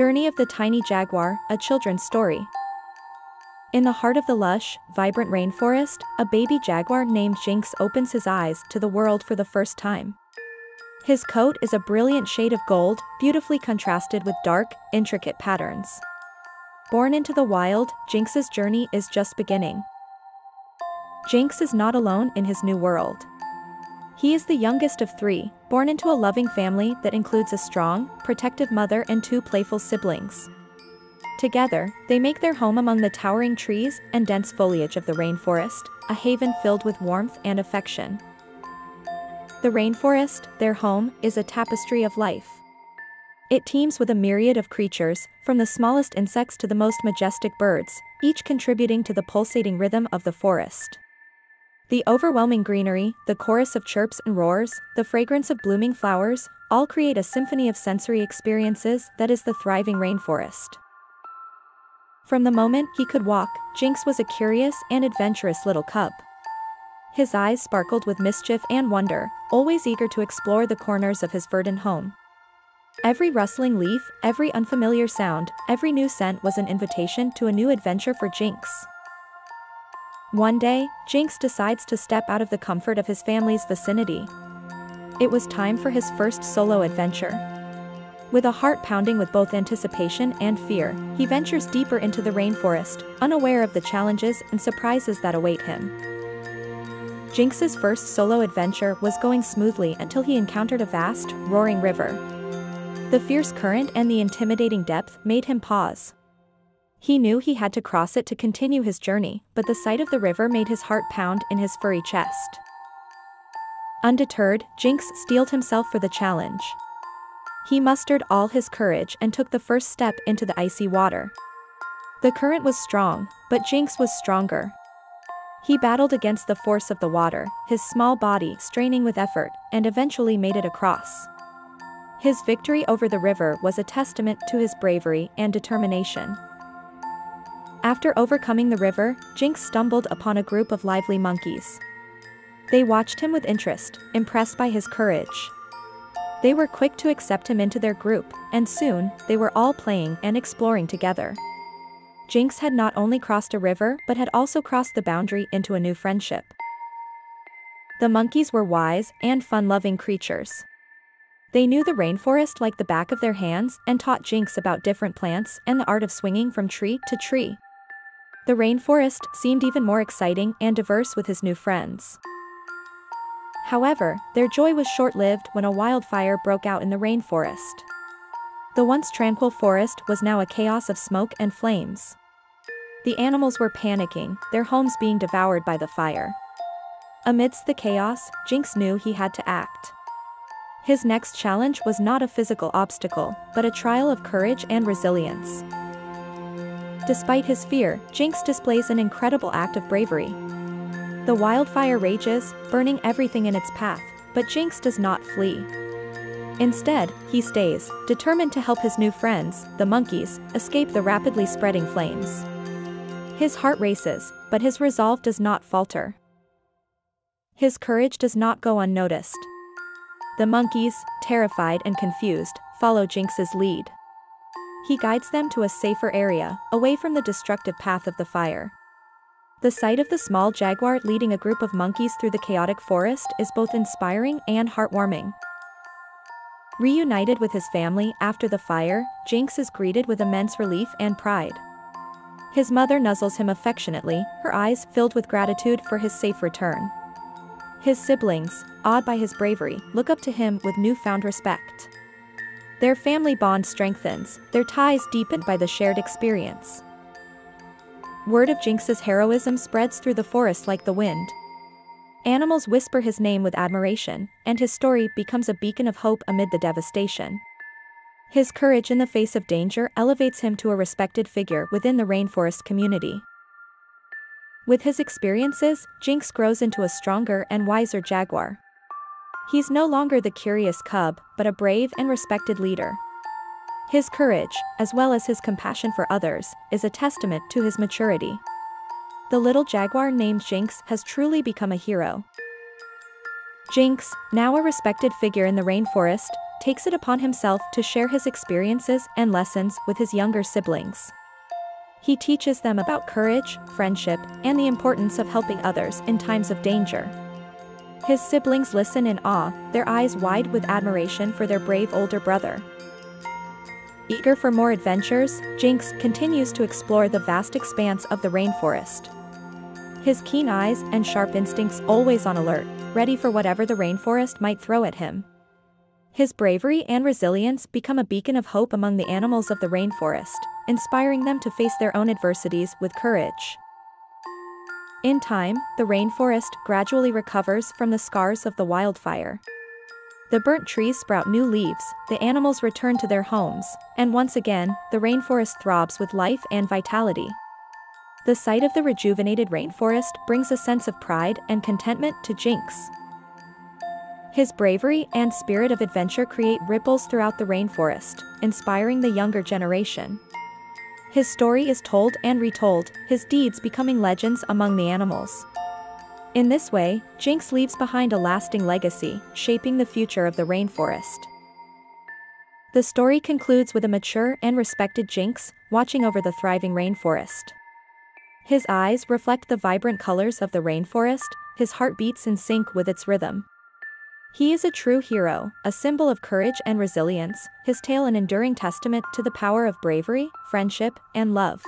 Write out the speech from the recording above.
Journey of the Tiny Jaguar, a children's story. In the heart of the lush, vibrant rainforest, a baby jaguar named Jinx opens his eyes to the world for the first time. His coat is a brilliant shade of gold, beautifully contrasted with dark, intricate patterns. Born into the wild, Jinx's journey is just beginning. Jinx is not alone in his new world. He is the youngest of three, born into a loving family that includes a strong, protective mother and two playful siblings. Together, they make their home among the towering trees and dense foliage of the rainforest, a haven filled with warmth and affection. The rainforest, their home, is a tapestry of life. It teems with a myriad of creatures, from the smallest insects to the most majestic birds, each contributing to the pulsating rhythm of the forest. The overwhelming greenery, the chorus of chirps and roars, the fragrance of blooming flowers, all create a symphony of sensory experiences that is the thriving rainforest. From the moment he could walk, Jinx was a curious and adventurous little cub. His eyes sparkled with mischief and wonder, always eager to explore the corners of his verdant home. Every rustling leaf, every unfamiliar sound, every new scent was an invitation to a new adventure for Jinx. One day, Jinx decides to step out of the comfort of his family's vicinity. It was time for his first solo adventure. With a heart pounding with both anticipation and fear, he ventures deeper into the rainforest, unaware of the challenges and surprises that await him. Jinx's first solo adventure was going smoothly until he encountered a vast, roaring river. The fierce current and the intimidating depth made him pause. He knew he had to cross it to continue his journey, but the sight of the river made his heart pound in his furry chest. Undeterred, Jinx steeled himself for the challenge. He mustered all his courage and took the first step into the icy water. The current was strong, but Jinx was stronger, he battled against the force of the water, his small body straining with effort, and eventually made it across. His victory over the river was a testament to his bravery and determination. After overcoming the river, Jinx stumbled upon a group of lively monkeys. They watched him with interest, impressed by his courage. They were quick to accept him into their group, and soon, they were all playing and exploring together. Jinx had not only crossed a river but had also crossed the boundary into a new friendship. The monkeys were wise and fun-loving creatures. They knew the rainforest like the back of their hands and taught Jinx about different plants and the art of swinging from tree to tree. The rainforest seemed even more exciting and diverse with his new friends. However, their joy was short-lived when a wildfire broke out in the rainforest. The once tranquil forest was now a chaos of smoke and flames. The animals were panicking, their homes being devoured by the fire. Amidst the chaos, Jinx knew he had to act. His next challenge was not a physical obstacle, but a trial of courage and resilience. Despite his fear, Jinx displays an incredible act of bravery. The wildfire rages, burning everything in its path, but Jinx does not flee. Instead, he stays, determined to help his new friends, the monkeys, escape the rapidly spreading flames. His heart races, but his resolve does not falter. His courage does not go unnoticed. The monkeys, terrified and confused, follow Jinx's lead. He guides them to a safer area, away from the destructive path of the fire. The sight of the small jaguar leading a group of monkeys through the chaotic forest is both inspiring and heartwarming. Reunited with his family after the fire, Jinx is greeted with immense relief and pride. His mother nuzzles him affectionately, her eyes filled with gratitude for his safe return. His siblings, awed by his bravery, look up to him with newfound respect. Their family bond strengthens, their ties deepened by the shared experience. Word of Jinx's heroism spreads through the forest like the wind. Animals whisper his name with admiration, and his story becomes a beacon of hope amid the devastation. His courage in the face of danger elevates him to a respected figure within the rainforest community. With his experiences, Jinx grows into a stronger and wiser jaguar. He's no longer the curious cub, but a brave and respected leader. His courage, as well as his compassion for others, is a testament to his maturity. The little jaguar named Jinx has truly become a hero. Jinx, now a respected figure in the rainforest, takes it upon himself to share his experiences and lessons with his younger siblings. He teaches them about courage, friendship, and the importance of helping others in times of danger. His siblings listen in awe, their eyes wide with admiration for their brave older brother. Eager for more adventures, Jinx continues to explore the vast expanse of the rainforest. His keen eyes and sharp instincts always on alert, ready for whatever the rainforest might throw at him. His bravery and resilience become a beacon of hope among the animals of the rainforest, inspiring them to face their own adversities with courage. In time, the rainforest gradually recovers from the scars of the wildfire. The burnt trees sprout new leaves, the animals return to their homes, and once again, the rainforest throbs with life and vitality. The sight of the rejuvenated rainforest brings a sense of pride and contentment to Jinx. His bravery and spirit of adventure create ripples throughout the rainforest, inspiring the younger generation. His story is told and retold, his deeds becoming legends among the animals. In this way, Jinx leaves behind a lasting legacy, shaping the future of the rainforest. The story concludes with a mature and respected Jinx, watching over the thriving rainforest. His eyes reflect the vibrant colors of the rainforest, his heart beats in sync with its rhythm. He is a true hero, a symbol of courage and resilience, his tale an enduring testament to the power of bravery, friendship, and love.